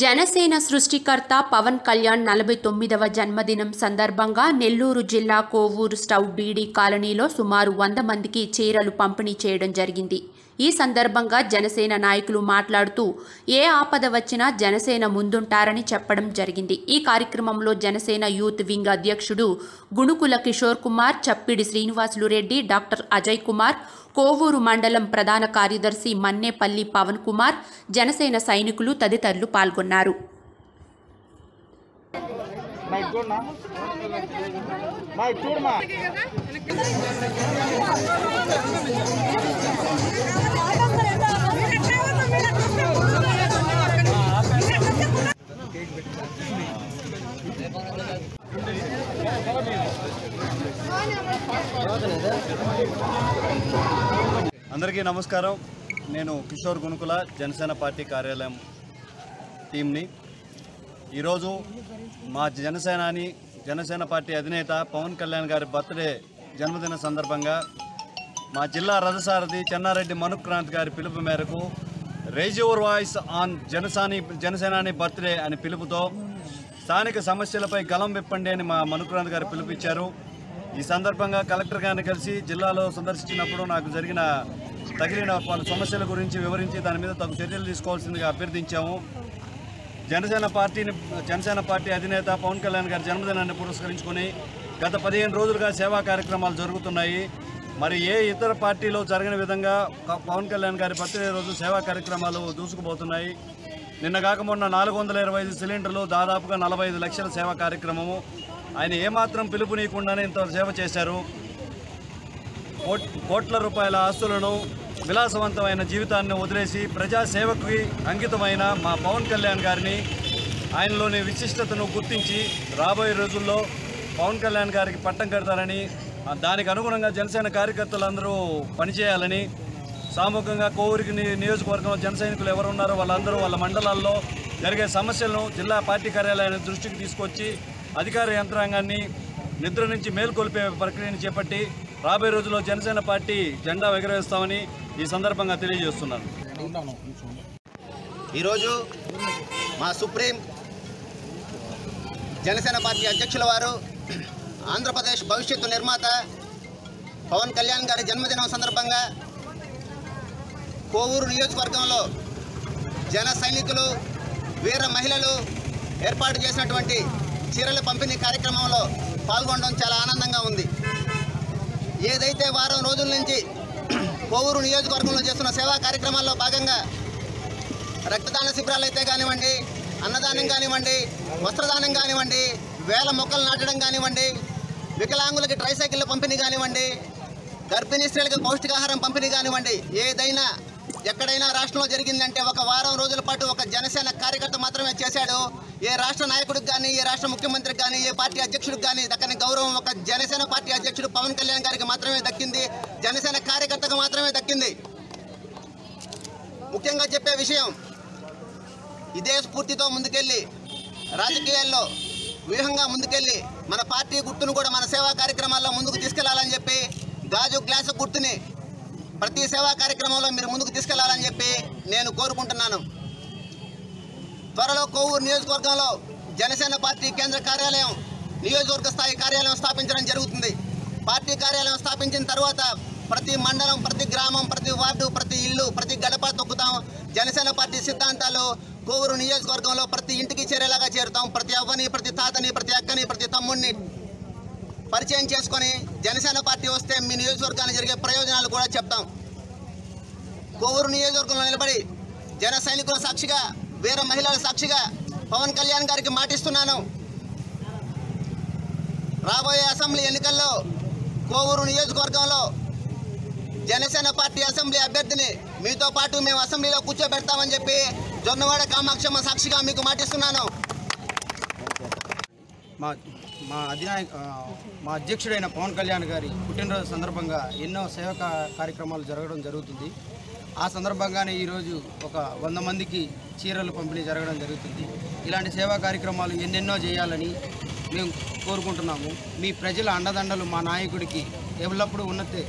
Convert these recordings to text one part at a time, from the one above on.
జనసేన సృష్టికర్త పవన్ కళ్యాణ్ నలభై తొమ్మిదవ జన్మదినం సందర్భంగా నెల్లూరు జిల్లా కోవూరు స్టవ్ బీడీ కాలనీలో సుమారు వంద మందికి చీరలు పంపిణీ చేయడం జరిగింది. ఈ సందర్భంగా జనసేన నాయకులు మాట్లాడుతూ ఏ ఆపద వచ్చినా జనసేన ముందుంటారని చెప్పడం జరిగింది. ఈ కార్యక్రమంలో జనసేన యూత్ వింగ్ అధ్యక్షుడు గుణుకుల కిషోర్ కుమార్ చప్పిడి శ్రీనివాసులు రెడ్డి డాక్టర్ అజయ్ కుమార్ కోవూరు మండలం ప్రధాన కార్యదర్శి మన్నేపల్లి పవన్ కుమార్ జనసేన సైనికులు తదితరులు పాల్గొన్నారు. చూడమా? అందరికీ నమస్కారం. నేను కిషోర్ గునుకుల జనసేన పార్టీ కార్యాలయం టీంని ఈరోజు మా జనసేనాని జనసేన పార్టీ అధినేత పవన్ కళ్యాణ్ గారి బర్త్డే జన్మదిన సందర్భంగా మా జిల్లా రథసారథి చెన్నారెడ్డి మనుక్రాంత్ గారి పిలుపు మేరకు రేజ్ యువర్ వాయిస్ ఆన్ జనసాని జనసేనాని బర్త్డే అని పిలుపుతో స్థానిక సమస్యలపై గలం విప్పండి అని మా మనుక్రాంత్ గారు పిలుపిచ్చారు ఈ సందర్భంగా కలెక్టర్ గారిని కలిసి జిల్లాలో సందర్శించినప్పుడు నాకు జరిగిన తగిలిన పలు సమస్యల గురించి వివరించి దాని మీద తగు చర్యలు తీసుకోవాల్సిందిగా అభ్యర్థించాము. జనసేన పార్టీని జనసేన పార్టీ అధినేత పవన్ కళ్యాణ్ గారి జన్మదినాన్ని పురస్కరించుకొని గత పదిహేను రోజులుగా సేవా కార్యక్రమాలు జరుగుతున్నాయి. మరి ఏ ఇతర పార్టీలో జరగని విధంగా పవన్ కళ్యాణ్ గారి బర్త్డే రోజు సేవా కార్యక్రమాలు దూసుకుపోతున్నాయి. నిన్న కాక మొన్న నాలుగు వందల ఇరవై ఐదు సిలిండర్లు దాదాపుగా నలభై ఐదు లక్షల సేవా కార్యక్రమము. ఆయన ఏమాత్రం పిలుపునీయకుండానే ఇంత సేవ చేశారు. కోట్- కోట్ల రూపాయల ఆస్తులను విలాసవంతమైన జీవితాన్ని వదిలేసి ప్రజాసేవకి అంకితమైన మా పవన్ కళ్యాణ్ గారిని ఆయనలోని విశిష్టతను గుర్తించి రాబోయే రోజుల్లో పవన్ కళ్యాణ్ గారికి పట్టం కడతారని దానికి అనుగుణంగా జనసేన కార్యకర్తలందరూ పనిచేయాలని సామూహికంగా కోవూరికి నియోజకవర్గంలో జన సైనికులు ఎవరు ఉన్నారో వాళ్ళందరూ వాళ్ళ మండలాల్లో జరిగే సమస్యలను జిల్లా పార్టీ కార్యాలయాన్ని దృష్టికి తీసుకొచ్చి అధికార యంత్రాంగాన్ని నిద్ర నుంచి మేల్కొల్పే ప్రక్రియను చేపట్టి రాబోయే రోజుల్లో జనసేన పార్టీ జెండా ఎగరవేస్తామని ఈ సందర్భంగా తెలియజేస్తున్నాను. ఈరోజు మా సుప్రీం జనసేన పార్టీ అధ్యక్షుల వారు ఆంధ్రప్రదేశ్ భవిష్యత్తు నిర్మాత పవన్ కళ్యాణ్ గారి జన్మదినం సందర్భంగా కోవూరు నియోజకవర్గంలో జన సైనికులు వీర మహిళలు ఏర్పాటు చేసినటువంటి చీరల పంపిణీ కార్యక్రమంలో పాల్గొనడం చాలా ఆనందంగా ఉంది. ఏదైతే వారం రోజుల నుంచి కోవూరు నియోజకవర్గంలో చేస్తున్న సేవా కార్యక్రమాల్లో భాగంగా రక్తదాన శిబిరాలు అయితే కానివ్వండి అన్నదానం కానివ్వండి వస్త్రదానం కానివ్వండి వేల మొక్కలు నాటడం కానివ్వండి వికలాంగులకి ట్రైసైకిళ్ళ పంపిణీ కానివ్వండి గర్భిణీ స్త్రీలకు పౌష్టికాహారం పంపిణీ కానివ్వండి ఏదైనా ఎక్కడైనా రాష్ట్రంలో జరిగిందంటే ఒక వారం రోజుల పాటు ఒక జనసేన కార్యకర్త మాత్రమే చేశాడు. ఏ రాష్ట్ర నాయకుడికి కానీ ఏ రాష్ట్ర ముఖ్యమంత్రికి కానీ ఏ పార్టీ అధ్యక్షుడికి కానీ దక్కని గౌరవం ఒక జనసేన పార్టీ అధ్యక్షుడు పవన్ కళ్యాణ్ గారికి మాత్రమే దక్కింది. జనసేన కార్యకర్తకు మాత్రమే దక్కింది. ముఖ్యంగా చెప్పే విషయం ఇదే స్ఫూర్తితో ముందుకెళ్ళి రాజకీయాల్లో వ్యూహంగా ముందుకెళ్ళి మన పార్టీ గుర్తును కూడా మన సేవా కార్యక్రమాల్లో ముందుకు తీసుకెళ్ళాలని చెప్పి గాజు గ్లాసు గుర్తుని ప్రతి సేవా కార్యక్రమంలో మీరు ముందుకు తీసుకెళ్ళాలని చెప్పి నేను కోరుకుంటున్నాను. త్వరలో కోవూరు నియోజకవర్గంలో జనసేన పార్టీ కేంద్ర కార్యాలయం నియోజకవర్గ స్థాయి కార్యాలయం స్థాపించడం జరుగుతుంది. పార్టీ కార్యాలయం స్థాపించిన తర్వాత ప్రతి మండలం ప్రతి గ్రామం ప్రతి వార్డు ప్రతి ఇల్లు ప్రతి గడప తొక్కుతాం. జనసేన పార్టీ సిద్ధాంతాలు కోవూరు నియోజకవర్గంలో ప్రతి ఇంటికి చేరేలాగా చేరుతాం. ప్రతి అవ్వని ప్రతి తాతని ప్రతి అక్కని ప్రతి తమ్ముడిని పరిచయం చేసుకొని జనసేన పార్టీ వస్తే మీ నియోజకవర్గానికి జరిగే ప్రయోజనాలు కూడా చెప్తాం. కొవ్వూరు నియోజకవర్గంలో నిలబడి జన సైనికుల సాక్షిగా వీర మహిళల సాక్షిగా పవన్ కళ్యాణ్ గారికి మాటిస్తున్నాను. రాబోయే అసెంబ్లీ ఎన్నికల్లో కోవూరు నియోజకవర్గంలో జనసేన పార్టీ అసెంబ్లీ అభ్యర్థిని మీతో పాటు మేము అసెంబ్లీలో కూర్చోబెడతామని చెప్పి జొన్నవాడ కామాక్షమ్మ సాక్షిగా మీకు మాటిస్తున్నాను. మా మా అధినాయక మా అధ్యక్షుడైన పవన్ కళ్యాణ్ గారి పుట్టినరోజు సందర్భంగా ఎన్నో సేవ కార్యక్రమాలు జరగడం జరుగుతుంది. ఆ సందర్భంగానే ఈరోజు ఒక వంద మందికి చీరలు పంపిణీ జరగడం జరుగుతుంది. ఇలాంటి సేవా కార్యక్రమాలు ఎన్నెన్నో చేయాలని మేము కోరుకుంటున్నాము. మీ ప్రజల అండదండలు మా నాయకుడికి ఎల్లప్పుడూ ఉన్నతే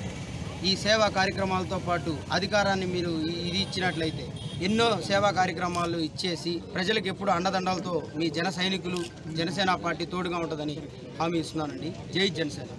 ఈ సేవా కార్యక్రమాలతో పాటు అధికారాన్ని మీరు ఇది ఇచ్చినట్లయితే ఎన్నో సేవా కార్యక్రమాలు ఇచ్చేసి ప్రజలకు ఎప్పుడు అండదండాలతో మీ జన సైనికులు జనసేన పార్టీ తోడుగా ఉంటుందని హామీ ఇస్తున్నానండి. జై జనసేన.